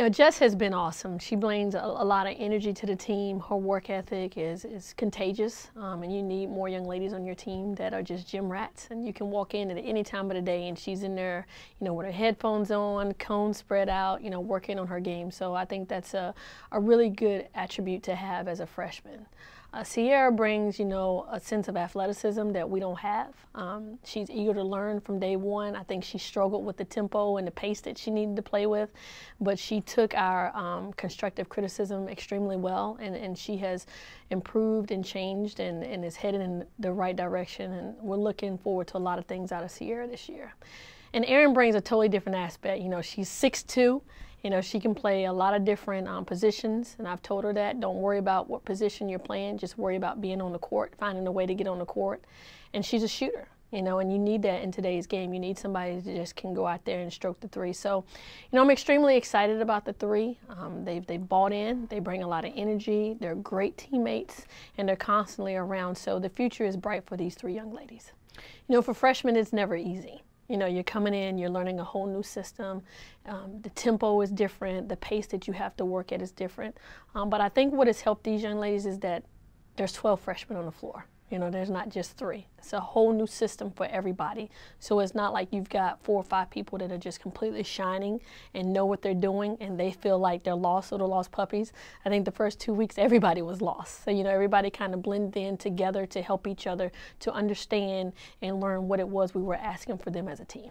You know, Jess has been awesome. She brings a, a, lot of energy to the team. Her work ethic is, is contagious, um, and you need more young ladies on your team that are just gym rats. And you can walk in at any time of the day, and she's in there, you know, with her headphones on, cones spread out, you know, working on her game. So I think that's a, a really good attribute to have as a freshman. Uh, Sierra brings, you know, a sense of athleticism that we don't have. Um, she's eager to learn from day one. I think she struggled with the tempo and the pace that she needed to play with, but she took our um, constructive criticism extremely well, and, and she has improved and changed and, and is headed in the right direction. And we're looking forward to a lot of things out of Sierra this year. And Erin brings a totally different aspect. You know, she's 6'2", you know, she can play a lot of different um, positions, and I've told her that. Don't worry about what position you're playing, just worry about being on the court, finding a way to get on the court. And she's a shooter, you know, and you need that in today's game. You need somebody that just can go out there and stroke the three. So, you know, I'm extremely excited about the three. Um, they've, they've bought in, they bring a lot of energy, they're great teammates, and they're constantly around. So the future is bright for these three young ladies. You know, for freshmen, it's never easy. You know, you're coming in, you're learning a whole new system. Um, the tempo is different, the pace that you have to work at is different. Um, but I think what has helped these young ladies is that there's 12 freshmen on the floor. You know, there's not just three. It's a whole new system for everybody. So it's not like you've got four or five people that are just completely shining and know what they're doing and they feel like they're lost little lost puppies. I think the first two weeks everybody was lost. So, you know, everybody kind of blended in together to help each other to understand and learn what it was we were asking for them as a team.